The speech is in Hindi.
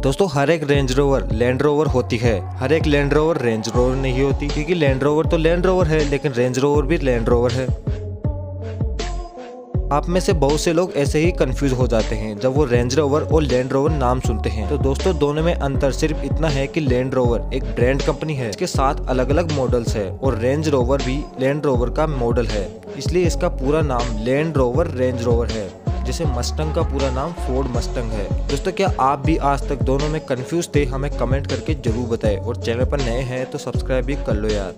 दोस्तों, हर एक रेंज रोवर लैंड रोवर होती है। हर एक लैंड रोवर रेंज रोवर नहीं होती, क्योंकि लैंड रोवर तो लैंड रोवर है, लेकिन रेंज रोवर भी लैंड रोवर है। आप में से बहुत से लोग ऐसे ही कंफ्यूज हो जाते हैं, जब वो रेंज रोवर और लैंड रोवर नाम सुनते हैं। तो दोस्तों, दोनों में अंतर सिर्फ़ इतना है कि लैंड रोवर एक ब्रांड कंपनी है, इसके साथ अलग अलग मॉडल्स है, और रेंज रोवर भी लैंड रोवर का मॉडल है। इसलिए इसका पूरा नाम लैंड रोवर रेंज रोवर है। जैसे मस्टंग का पूरा नाम फोर्ड मस्टंग है। दोस्तों, क्या आप भी आज तक दोनों में कंफ्यूज थे? हमें कमेंट करके ज़रूर बताएँ। और चैनल पर नए हैं तो सब्सक्राइब भी कर लो यार।